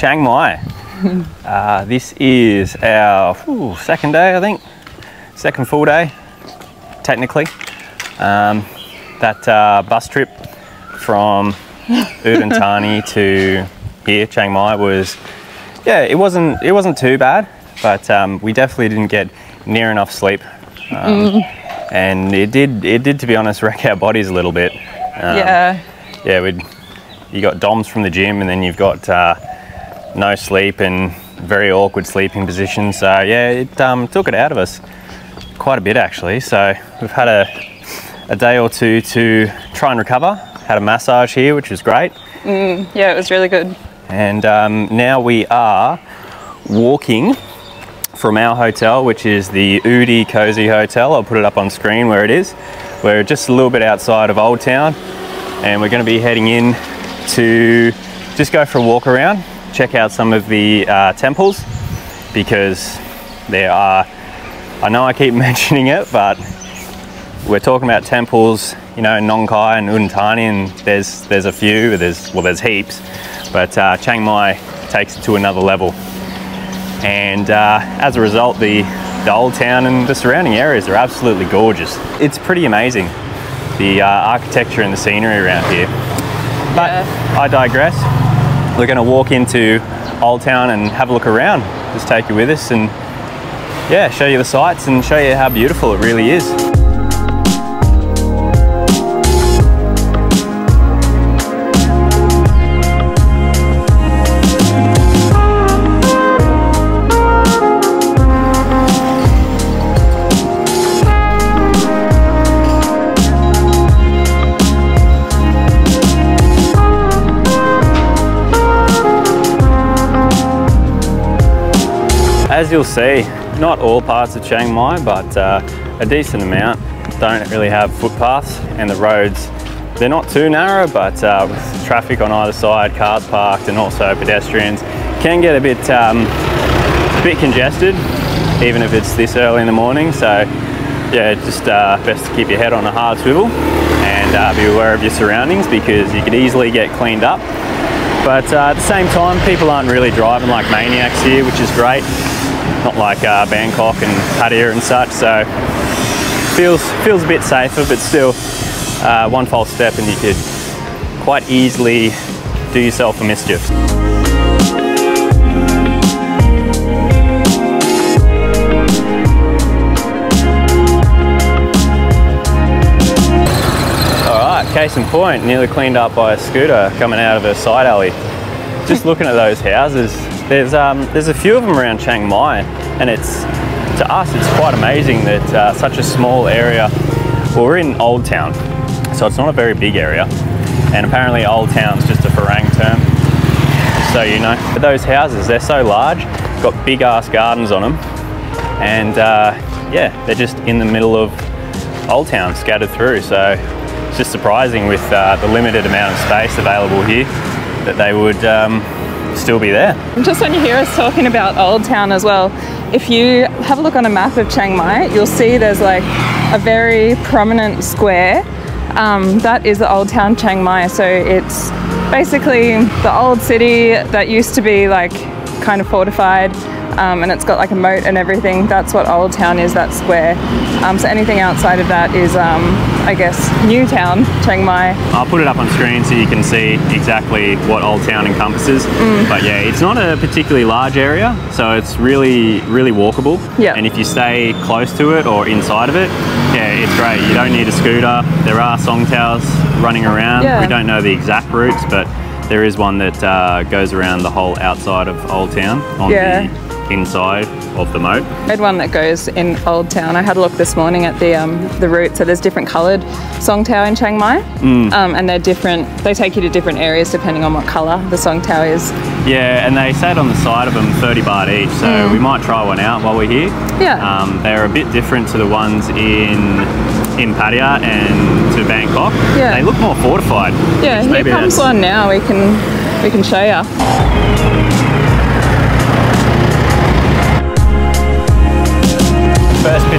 Chiang Mai. uh, this is our whew, second day, I think. Second full day, technically. Um, that uh, bus trip from Udon Thani to here, Chiang Mai, was yeah, it wasn't it wasn't too bad, but um, we definitely didn't get near enough sleep, um, and it did it did to be honest wreck our bodies a little bit. Um, yeah. yeah, we'd you got DOMs from the gym, and then you've got uh, no sleep and very awkward sleeping positions. So yeah, it um, took it out of us quite a bit actually. So we've had a a day or two to try and recover. Had a massage here, which was great. Yeah, it was really good. And um, now we are walking from our hotel, which is the Udi Cozy Hotel. I'll put it up on screen where it is. We're just a little bit outside of Old Town, and we're going to be heading in to just go for a walk around, check out some of the uh, temples, because there are. I know I keep mentioning it, but we're talking about temples, you know, Nong Khai and Udon Thani, and there's there's a few, there's well, there's heaps, but uh, Chiang Mai takes it to another level. And uh, as a result, the the old town and the surrounding areas are absolutely gorgeous. It's pretty amazing, the uh, architecture and the scenery around here. But I digress. We're going to walk into Old Town and have a look around. Just take you with us and yeah, show you the sights and show you how beautiful it really is. As you'll see, not all parts of Chiang Mai, but uh, a decent amount don't really have footpaths and the roads, they're not too narrow, but uh, with traffic on either side, cars parked and also pedestrians, can get a bit, um, a bit congested, even if it's this early in the morning. So yeah, just uh, best to keep your head on a hard swivel and uh, be aware of your surroundings because you could easily get cleaned up. But uh, at the same time, people aren't really driving like maniacs here, which is great. Not like uh, Bangkok and Pattaya and such. So feels feels a bit safer, but still, uh, one false step and you could quite easily do yourself a mischief. Alright, case in point, nearly cleaned up by a scooter coming out of a side alley. Just looking at those houses, there's um, there's a few of them around Chiang Mai, and it's to us it's quite amazing that uh, such a small area. Well, we're in Old Town, so it's not a very big area, and apparently Old Town's just a Farang term, so you know. But those houses, they're so large, got big ass gardens on them, and uh, yeah, they're just in the middle of Old Town, scattered through. So it's just surprising with uh, the limited amount of space available here that they would um, still be there. Just when you hear us talking about Old Town as well, if you have a look on a map of Chiang Mai, you'll see there's like a very prominent square. Um, that is the Old Town Chiang Mai. So it's basically the old city that used to be like kind of fortified. Um, and it's got like a moat and everything. That's what Old Town is, that square. Um, so anything outside of that is, um, I guess, New Town, Chiang Mai. I'll put it up on screen so you can see exactly what Old Town encompasses. But yeah, it's not a particularly large area, so it's really, really walkable. Yeah. And if you stay close to it or inside of it, yeah, it's great. You don't need a scooter. There are Song Taos running around. Yeah. We don't know the exact routes, but there is one that uh, goes around the whole outside of Old Town on Yeah. the inside of the moat. I had one that goes in Old Town. I had a look this morning at the um, the route. So there's different coloured Song Tao in Chiang Mai, um, and they're different. They take you to different areas depending on what colour the Song Tao is. Yeah, and they sat on the side of them 30 baht each, so we might try one out while we're here. Mm. Yeah. Um, they're a bit different to the ones in in Pattaya and to Bangkok. Yeah. They look more fortified. Yeah, here comes one now. We can we can show you.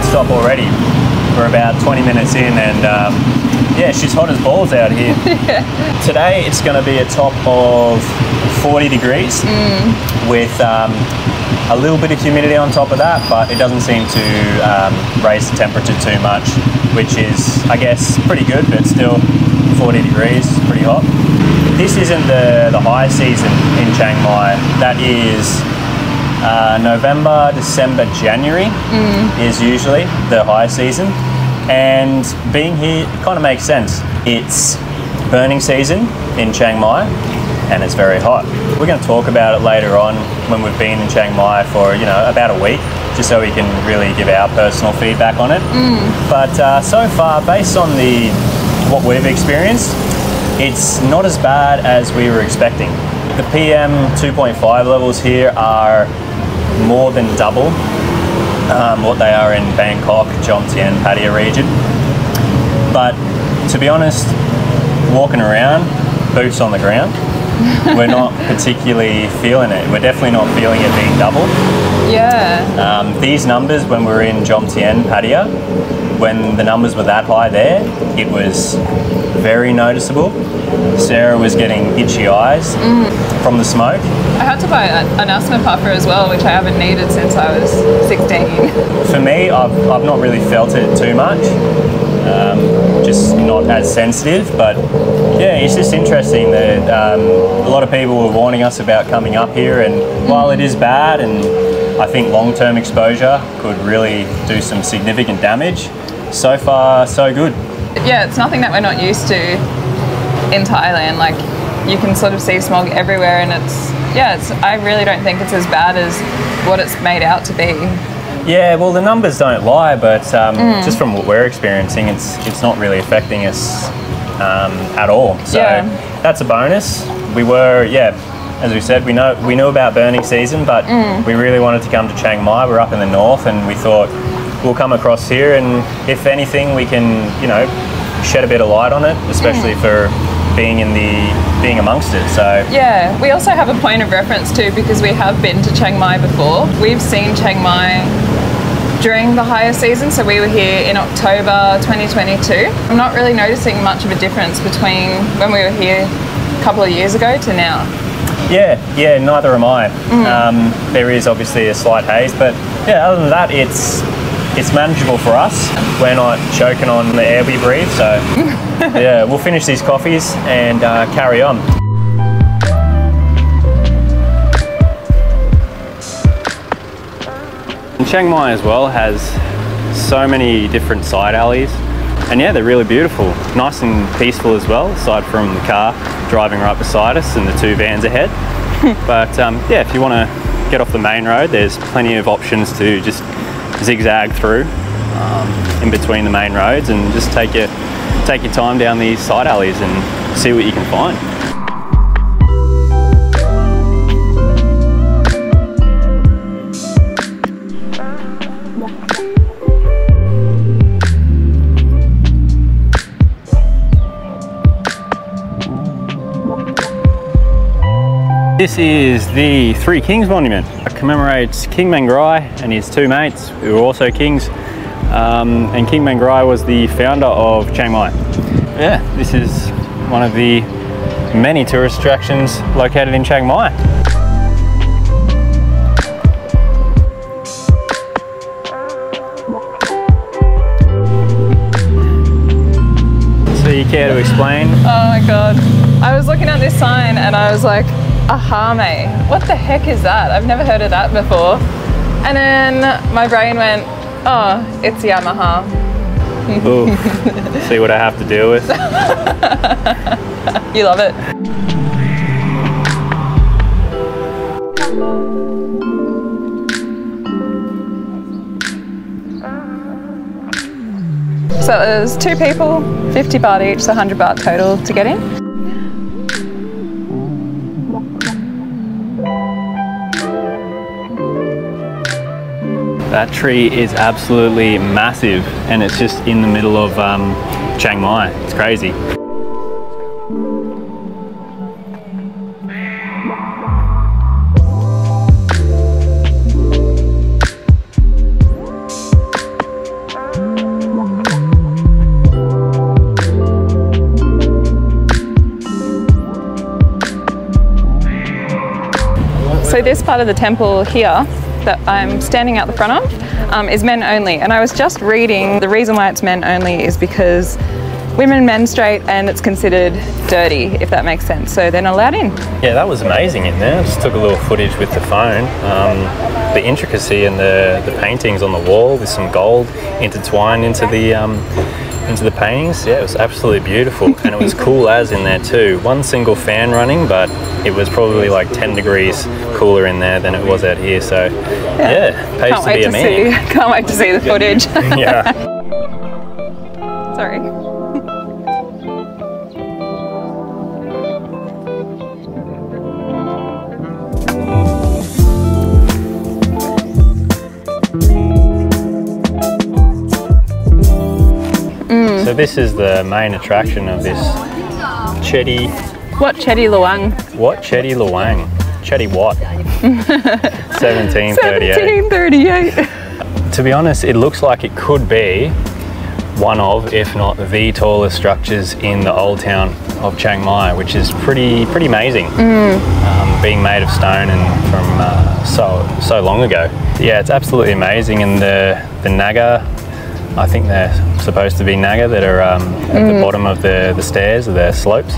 Pit stop already. We're about 20 minutes in, and um, yeah, she's hot as balls out here. Today it's going to be a top of 40 degrees with um, a little bit of humidity on top of that, but it doesn't seem to um, raise the temperature too much, which is, I guess, pretty good, but still 40 degrees, pretty hot. This isn't the, the high season in Chiang Mai. That is uh, November, December, January is usually the high season. And being here kind of makes sense. It's burning season in Chiang Mai and it's very hot. We're going to talk about it later on when we've been in Chiang Mai for, you know, about a week, just so we can really give our personal feedback on it. But uh, so far, based on the what we've experienced, it's not as bad as we were expecting. The PM 2.5 levels here are more than double um, what they are in Bangkok, Jomtien, Pattaya region. But to be honest, walking around, boots on the ground, we're not particularly feeling it. We're definitely not feeling it being double. Yeah. Um, these numbers, when we were in Jomtien, Pattaya, when the numbers were that high there, it was very noticeable. Sarah was getting itchy eyes from the smoke. I had to buy an asthma puffer as well, which I haven't needed since I was 16. For me, I've, I've not really felt it too much. Um, just not as sensitive, but yeah, it's just interesting that um, a lot of people were warning us about coming up here, and while it is bad, and I think long-term exposure could really do some significant damage, so far so good. yeah, it's nothing that we're not used to in Thailand. Like you can sort of see smog everywhere, and it's yeah, it's. I really don't think it's as bad as what it's made out to be. Yeah, well, the numbers don't lie, but um, just from what we're experiencing, it's it's not really affecting us um, at all. So Yeah. that's a bonus. We were, yeah, as we said, we know we knew about burning season, but we really wanted to come to Chiang Mai. We're up in the north, and we thought we'll come across here, and if anything, we can, you know, shed a bit of light on it, especially for being in the being amongst it. So Yeah, we also have a point of reference too because we have been to Chiang Mai before. We've seen Chiang Mai during the higher season, so we were here in October 2022. I'm not really noticing much of a difference between when we were here a couple of years ago to now. Yeah, yeah, neither am I. Um, there is obviously a slight haze, but yeah, other than that, it's it's manageable for us. We're not choking on the air we breathe, so yeah, we'll finish these coffees and uh, carry on. And Chiang Mai as well has so many different side alleys. And yeah, they're really beautiful. Nice and peaceful as well, aside from the car driving right beside us and the two vans ahead. but um, yeah, if you want to get off the main road, there's plenty of options to just zigzag through um, in between the main roads and just take your, take your time down these side alleys and see what you can find. This is the Three Kings Monument. It commemorates King Mangrai and his two mates, who were also kings. Um, and King Mangrai was the founder of Chiang Mai. Yeah, this is one of the many tourist attractions located in Chiang Mai. So you care to explain? Oh my god. I was looking at this sign and I was like, Ahame. What the heck is that? I've never heard of that before. And then my brain went, oh, it's Yamaha. Ooh, see what I have to deal with. You love it. So there's two people, 50 baht each, so 100 baht total to get in. that tree is absolutely massive and it's just in the middle of um, Chiang Mai. It's crazy. So this part of the temple here that I'm standing out the front of um, is men only. And I was just reading the reason why it's men only is because women menstruate and it's considered dirty, if that makes sense. So they're not allowed in. Yeah, that was amazing in there. Just took a little footage with the phone. Um, the intricacy and the, the paintings on the wall with some gold intertwined into the um, into the paintings. Yeah, it was absolutely beautiful, and it was cool as in there too. One single fan running, but it was probably like 10 degrees cooler in there than it was out here. So yeah, pays Can't to be a to man. see. Can't wait to see the footage. yeah. Sorry. Mm. So this is the main attraction of this Chedi Wat Chedi Luang? wat Chedi Luang. Chedi what? 1738. 1738. To be honest, it looks like it could be one of, if not the tallest structures in the old town of Chiang Mai, which is pretty pretty amazing. Um, being made of stone and from uh, so so long ago. Yeah, it's absolutely amazing. And the the Naga, I think they're supposed to be Naga that are um, at the bottom of the the stairs or the slopes.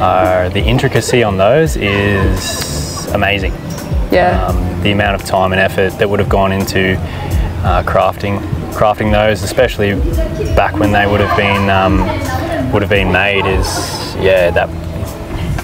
Uh, the intricacy on those is amazing Yeah. um, the amount of time and effort that would have gone into uh, crafting crafting those, especially back when they would have been um, would have been made, is yeah that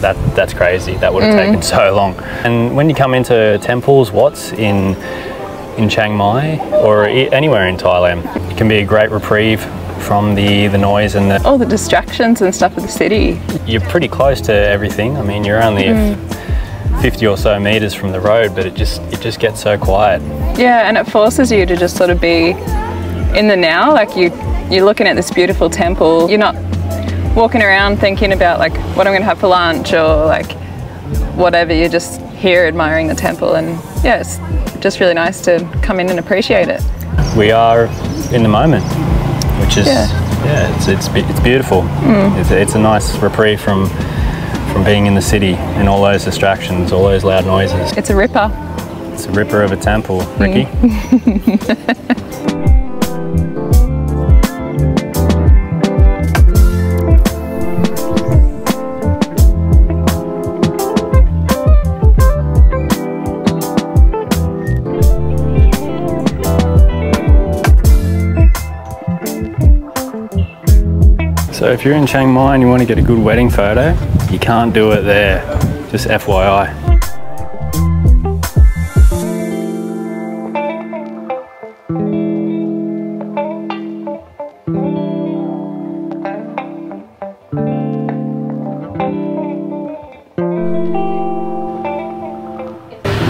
that that's crazy. That would have taken so long. And when you come into temples, what's in in Chiang Mai or anywhere in Thailand, it can be a great reprieve from the the noise and the All the distractions and stuff of the city. you're pretty close to everything. I mean, you're only Mm. F 50 or so meters from the road, but it just it just gets so quiet. Yeah, and it forces you to just sort of be in the now. Like you, you're looking at this beautiful temple. You're not walking around thinking about like what I'm going to have for lunch or like whatever. You're just here admiring the temple, and yeah, it's just really nice to come in and appreciate it. We are in the moment, which is Yeah. yeah, it's it's it's beautiful. Mm. It's, it's a nice reprieve from from being in the city and all those distractions, all those loud noises. It's a ripper. It's a ripper of a temple, Ricky. So if you're in Chiang Mai and you want to get a good wedding photo, you can't do it there. Just FYI.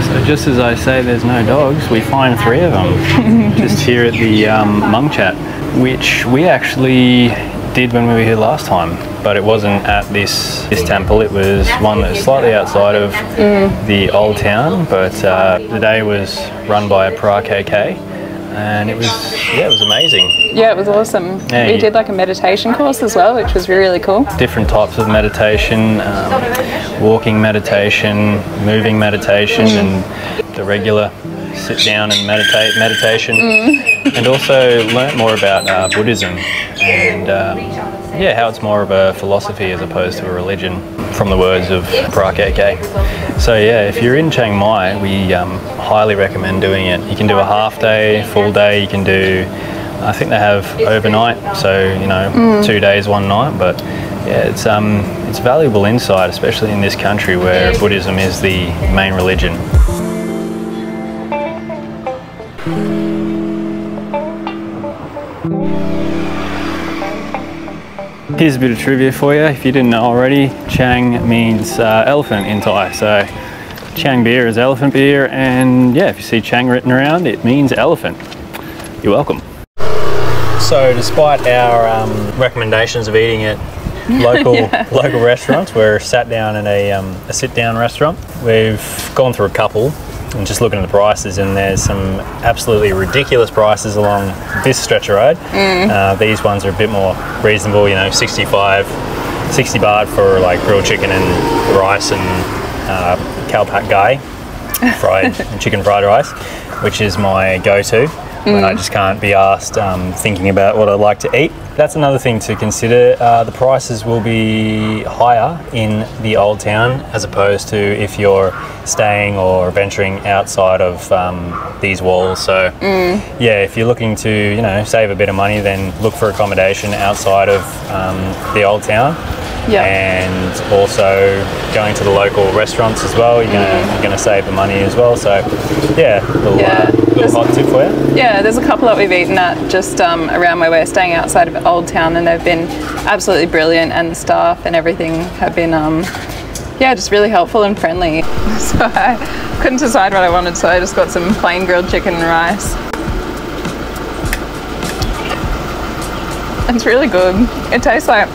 So just as I say there's no dogs, we find three of them just here at the um, Monk Chat, which we actually did when we were here last time, but it wasn't at this this temple. It was one that's slightly outside of the old town, but uh, the day was run by a Pra KK, and it was yeah, it was amazing. Yeah, it was awesome. Yeah, we did like a meditation course as well, which was really cool. different types of meditation, um, walking meditation, moving meditation, and the regular sit down and meditate meditation, and also learn more about uh, Buddhism and um, yeah, how it's more of a philosophy as opposed to a religion, from the words of Pra KK. So yeah, if you're in Chiang Mai, we um, highly recommend doing it. You can do a half day, full day. You can do I think they have overnight, so you know, two days, one night. But yeah, it's um, it's valuable insight, especially in this country where Buddhism is the main religion. Here's a bit of trivia for you. If you didn't know already, Chang means uh, elephant in Thai. So Chang beer is elephant beer, and yeah, if you see Chang written around, it means elephant. You're welcome. So, despite our um, recommendations of eating at local local restaurants, we're sat down in a, um, a sit down restaurant. We've gone through a couple and just looking at the prices, and there's some absolutely ridiculous prices along this stretch of road. Uh, these ones are a bit more reasonable, you know, 65, 60 baht for like grilled chicken and rice and uh, khao pat gai. fried chicken fried rice, which is my go-to when I just can't be asked um, thinking about what I'd like to eat. That's another thing to consider. Uh, the prices will be higher in the old town as opposed to if you're staying or venturing outside of um, these walls. So, yeah, if you're looking to you know save a bit of money, then look for accommodation outside of um, the old town Yeah. and also going to the local restaurants as well. You're gonna you're gonna save the money as well. So yeah, little, Yeah. uh, little hot tip for you. Yeah, there's a couple that we've eaten at just um, around where we're staying outside of Old Town, and they've been absolutely brilliant, and the staff and everything have been, um, yeah, just really helpful and friendly. So I couldn't decide what I wanted, so I just got some plain grilled chicken and rice. It's really good. It tastes like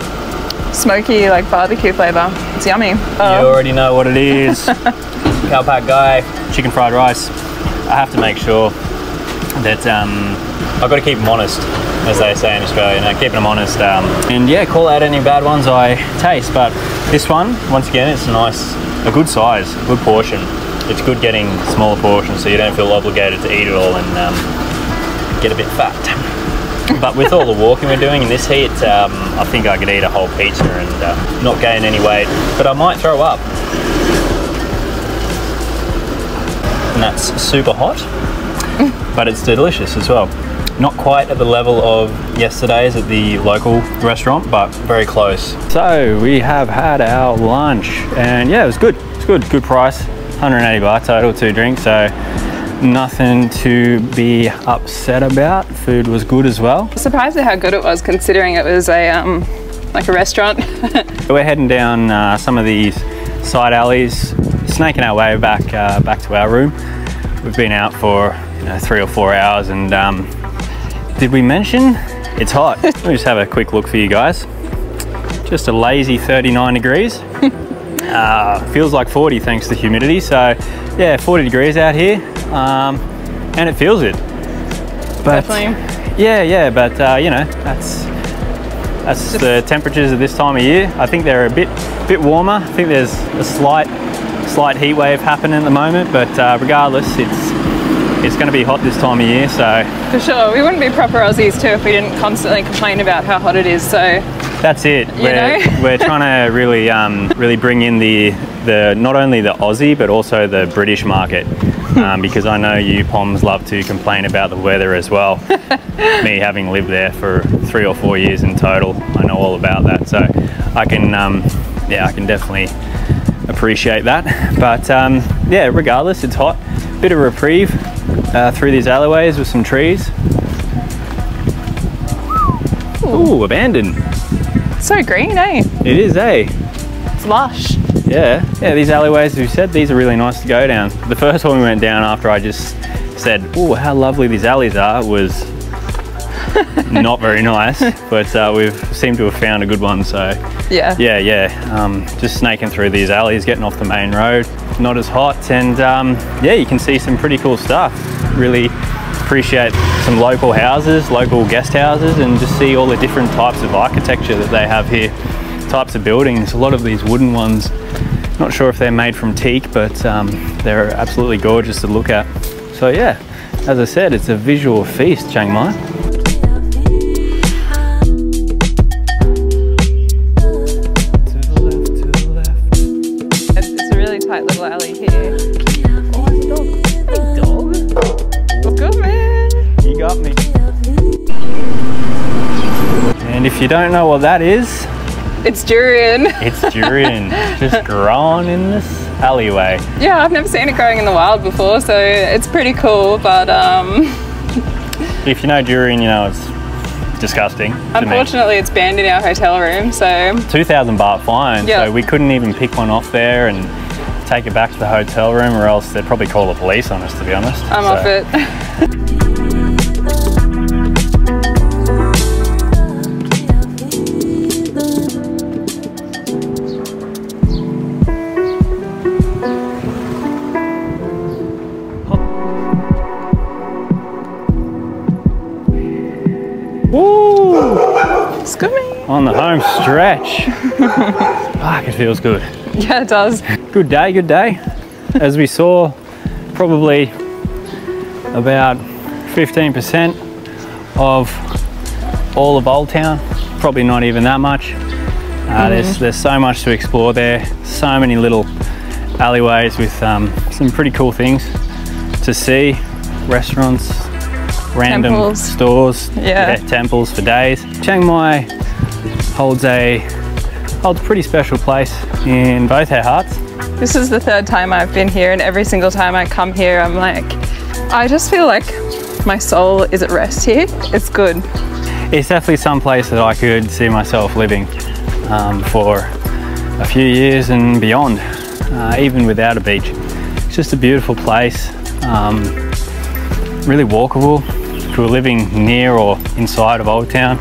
smoky, like barbecue flavour. It's yummy. You Oh, already know what it is. khao pat gai, chicken fried rice. I have to make sure that um, I've got to keep them honest, as they say in Australia. Keeping them honest. Um, and yeah, call out any bad ones I taste. But this one, once again, it's a nice, a good size, good portion. It's good getting smaller portions, so you don't feel obligated to eat it all and um, get a bit fat. But with all the walking we're doing in this heat, um, I think I could eat a whole pizza and uh, not gain any weight. But I might throw up. And that's super hot, but it's delicious as well. Not quite at the level of yesterday's at the local restaurant, but very close. So we have had our lunch, and yeah, it was good. It's good, good price. 180 baht total, two drinks. So nothing to be upset about. Food was good as well. surprised at how good it was, considering it was a um, like a restaurant. We're heading down uh, some of these side alleys, snaking our way back uh, back to our room. We've been out for you know, three or four hours, and um, did we mention it's hot? Let me just have a quick look for you guys. Just a lazy 39 degrees. uh, feels like 40 thanks to the humidity. So yeah, 40 degrees out here, um, and it feels it. But Definitely. yeah, yeah, but uh, you know that's that's the temperatures of this time of year. I think they're a bit bit warmer. I think there's a slight slight heat wave happening at the moment, but uh, regardless, it's it's going to be hot this time of year. So For sure. We wouldn't be proper Aussies too if we didn't constantly complain about how hot it is. So that's it. we're we're trying to really um, really bring in the the not only the Aussie but also the British market. Um, because I know you Poms love to complain about the weather as well. Me having lived there for three or four years in total, I know all about that. So I can, um, yeah, I can definitely appreciate that. But um, yeah, regardless, it's hot. Bit of reprieve uh, through these alleyways with some trees. Ooh, abandoned. so green, eh? It is, eh? It's lush. Yeah, yeah. These alleyways, as you said, these are really nice to go down. The first one we went down after I just said, "Oh, how lovely these alleys are," was not very nice. But uh, we've seemed to have found a good one. So Yeah. yeah, yeah. Um, just snaking through these alleys, getting off the main road. Not as hot, and um, yeah, you can see some pretty cool stuff. Really appreciate some local houses, local guest houses, and just see all the different types of architecture that they have here. Types of buildings. A lot of these wooden ones. Not sure if they're made from teak, but um, they're absolutely gorgeous to look at. So yeah, as I said, it's a visual feast, Chiang Mai. If you don't know what that is, It's durian. it's durian just growing in this alleyway. Yeah, I've never seen it growing in the wild before, so it's pretty cool. But um, If you know durian, you know it's disgusting. me. unfortunately, it's banned in our hotel room. So 2,000 baht fine, Yeah. so we couldn't even pick one off there and take it back to the hotel room, or else they'd probably call the police on us, to be honest. I'm So- off it. On the home stretch. Fuck, it feels good. Yeah, it does. Good day, good day. As we saw probably about 15% of all of Old Town. Probably not even that much. Uh, There's there's so much to explore there. So many little alleyways with um, some pretty cool things to see. Restaurants, random Temples. stores, Yeah. temples for days. Chiang Mai holds a holds a pretty special place in both our hearts. This is the third time I've been here, and every single time I come here, I'm like, I just feel like my soul is at rest here. It's good. It's definitely some place that I could see myself living um, for a few years and beyond, uh, even without a beach. It's just a beautiful place, um, really walkable. If we're living near or inside of Old Town,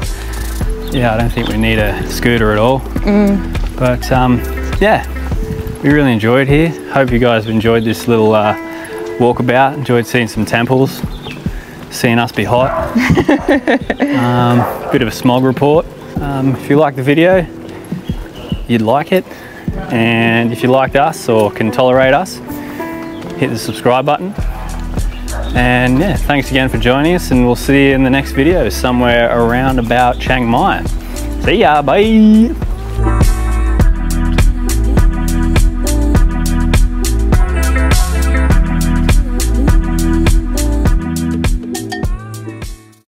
yeah, I don't think we need a scooter at all. But um, yeah, we really enjoyed here. Hope you guys have enjoyed this little uh, walkabout. Enjoyed seeing some temples, seeing us be hot. um, bit of a smog report. Um, if you like the video, you'd like it. And if you liked us or can tolerate us, hit the subscribe button. And yeah, thanks again for joining us, and we'll see you in the next video somewhere around about Chiang Mai. See ya, bye.